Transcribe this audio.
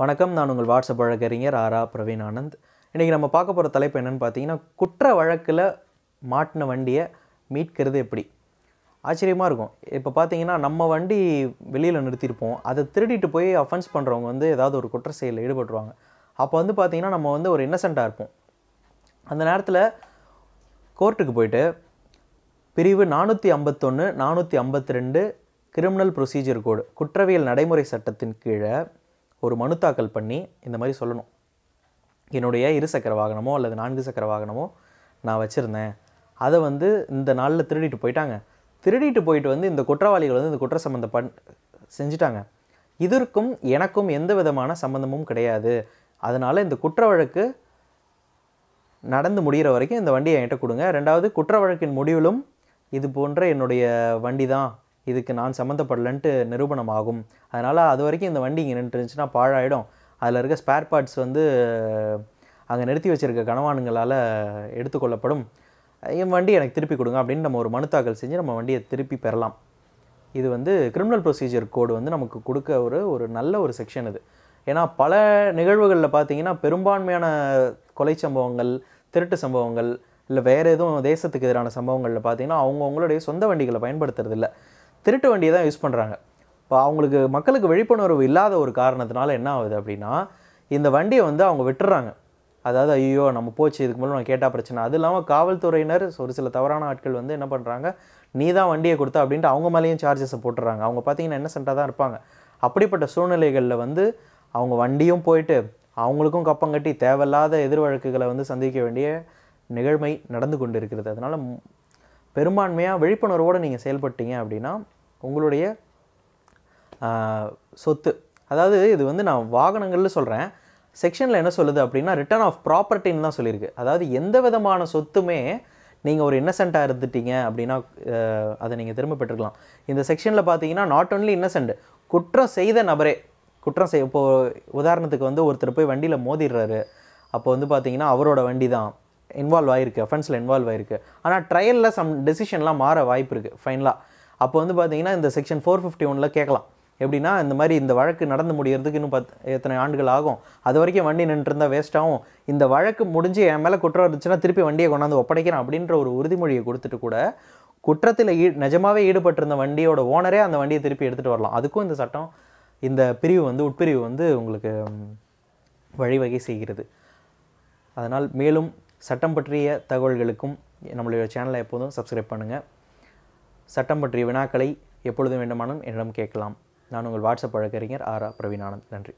வணக்கம். நான் உங்கள் வாட்ஸ்அப் வழக்கறிஞர் ஆரா பிரவீன் ஆனந்த். இன்றைக்கி நம்ம பார்க்க போகிற தலைப்பு என்னென்னு பார்த்தீங்கன்னா குற்ற வழக்கில் மாட்டின வண்டியை மீட்கிறது எப்படி? ஆச்சரியமாக இருக்கும். இப்போ பார்த்தீங்கன்னா நம்ம வண்டி வெளியில் நிறுத்தியிருப்போம். அதை திருடிட்டு போய் அஃபென்ஸ் பண்ணுறவங்க வந்து ஏதாவது ஒரு குற்ற செயலில் ஈடுபட்டுருவாங்க. அப்போ வந்து பார்த்தீங்கன்னா நம்ம வந்து ஒரு இன்னசென்ட்டாக இருப்போம். அந்த நேரத்தில் கோர்ட்டுக்கு போயிட்டு பிரிவு நானூற்றி ஐம்பத்தொன்று நானூற்றி ஐம்பத்தி ரெண்டு கிரிமினல் ப்ரொசீஜர் கோடு குற்றவியல் நடைமுறை சட்டத்தின் கீழே ஒரு மனு தாக்கல் பண்ணி இந்த மாதிரி சொல்லணும். என்னுடைய இருசக்கர வாகனமோ அல்லது நான்கு சக்கர வாகனமோ நான் வச்சுருந்தேன். அதை வந்து இந்த நாளில் திருடிட்டு போயிட்டாங்க. திருடிட்டு போயிட்டு வந்து இந்த குற்றவாளிகள் வந்து இந்த குற்ற சம்மந்தம் பண் செஞ்சுட்டாங்க. இதற்கும் எனக்கும் எந்த விதமான சம்மந்தமும் கிடையாது. அதனால் இந்த குற்ற வழக்கு நடந்து முடிகிற வரைக்கும் இந்த வண்டியை என்கிட்ட கொடுங்க. ரெண்டாவது குற்ற வழக்கின் முடிவிலும் இது போன்ற என்னுடைய வண்டி தான் இதுக்கு நான் சம்மந்தப்படலன்ட்டு நிரூபணம் ஆகும் அதனால் அது வரைக்கும் இந்த வண்டி இங்கே நின்றுச்சுன்னா பாழாயிடும். அதில் இருக்க ஸ்பேர் பார்ட்ஸ் வந்து அங்கே நிறுத்தி வச்சிருக்க கனவானுங்களால் எடுத்துக்கொள்ளப்படும் என் வண்டி எனக்கு திருப்பி கொடுங்க அப்படின்னு நம்ம ஒரு மனு தாக்கல் செஞ்சு நம்ம வண்டியை திருப்பி பெறலாம். இது வந்து கிரிமினல் ப்ரொசீஜர் கோடு வந்து நமக்கு கொடுக்க ஒரு ஒரு நல்ல ஒரு செக்ஷன் இது. ஏன்னா பல நிகழ்வுகளில் பார்த்தீங்கன்னா பெரும்பான்மையான கொலை சம்பவங்கள் திருட்டு சம்பவங்கள் இல்லை வேறு எதுவும் தேசத்துக்கு எதிரான சம்பவங்களில் பார்த்தீங்கன்னா அவங்கவுங்களுடைய சொந்த வண்டிகளை பயன்படுத்துறதில்லை. திருட்டு வண்டியை தான் யூஸ் பண்ணுறாங்க இப்போ அவங்களுக்கு மக்களுக்கு விழிப்புணர்வு இல்லாத ஒரு காரணத்தினால என்ன ஆகுது அப்படின்னா இந்த வண்டியை வந்து அவங்க விட்டுறாங்க. அதாவது ஐயோ நம்ம போச்சு இதுக்கு முன்னாடி நான் கேட்டால் பிரச்சனை. அது இல்லாமல் காவல்துறையினர் ஒரு சில தவறான ஆட்கள் வந்து என்ன பண்ணுறாங்க நீ தான் வண்டியை கொடுத்தா அப்படின்ட்டு அவங்க மேலேயும் சார்ஜஸை போட்டுறாங்க. அவங்க பார்த்தீங்கன்னா என்ன சென்ட்டாக தான் இருப்பாங்க. அப்படிப்பட்ட சூழ்நிலைகளில் வந்து அவங்க வண்டியும் போயிட்டு அவங்களுக்கும் கப்பம் கட்டி தேவையில்லாத எதிர் வழக்குகளை வந்து சந்திக்க வேண்டிய நிகழ்மை நடந்து கொண்டு இருக்கிறது அதனால் பெரும்பான்மையாக விழிப்புணர்வோடு நீங்கள் செயல்பட்டீங்க அப்படின்னா உங்களுடைய சொத்து. அதாவது இது வந்து நான் வாகனங்கள்னு சொல்கிறேன் செக்ஷனில் என்ன சொல்லுது அப்படின்னா ரிட்டர்ன் ஆஃப் ப்ராப்பர்ட்டின்னு தான் சொல்லியிருக்கு. அதாவது எந்த விதமான சொத்துமே நீங்கள் ஒரு இன்னசென்ட்டாக இருந்துட்டீங்க அப்படின்னா அதை நீங்கள் திரும்ப பெற்றுக்கலாம். இந்த செக்ஷனில் பார்த்தீங்கன்னா நாட் ஒன்லி இன்னசென்ட் குற்றம் செய்த நபரே குற்றம் செய் இப்போது உதாரணத்துக்கு வந்து ஒருத்தர் போய் வண்டியில் மோதிடுறாரு. அப்போ வந்து பார்த்தீங்கன்னா அவரோட வண்டி தான் இன்வால்வ் ஆகிருக்கு அஃபென்ஸில் இன்வால்வ் ஆகிருக்கு ஆனால் ட்ரையலில் சம் டெசிஷன்லாம் மாற வாய்ப்பு இருக்குது ஃபைனலாக அப்போ வந்து பார்த்தீங்கன்னா இந்த செக்ஷன் ஃபோர் ஃபிஃப்டி ஒனில் கேட்கலாம். எப்படின்னா இந்த மாதிரி இந்த வழக்கு நடந்து முடிகிறதுக்கு இன்னும் பத் எத்தனை ஆண்டுகள் ஆகும்? அது வரைக்கும் வண்டி நின்றுருந்தா வேஸ்ட் ஆகும். இந்த வழக்கு முடிஞ்சு என் மேலே குற்றம் இருந்துச்சுன்னா திருப்பி வண்டியை கொண்டாந்து ஒப்படைக்கிறேன் அப்படின்ற ஒரு உறுதிமொழியை கொடுத்துட்டு கூட குற்றத்தில் ஈ நிஜமாகவே ஈடுபட்டிருந்த வண்டியோட ஓனரே அந்த வண்டியை திருப்பி எடுத்துகிட்டு வரலாம். அதுக்கும் இந்த சட்டம் இந்த பிரிவு வந்து உட்பிரிவு வந்து உங்களுக்கு வழிவகை செய்கிறது. அதனால் மேலும் சட்டம் பற்றிய தகவல்களுக்கும் நம்மளுடைய சேனலை எப்போதும் சப்ஸ்கிரைப் பண்ணுங்கள் சட்டம் பற்றிய வினாக்களை எப்பொழுதும் வேண்டுமானும் என்னிடம் கேட்கலாம். நான் உங்கள் வாட்ஸ்அப் வழக்கறிஞர் ஆரா பிரவீனானந்த். நன்றி.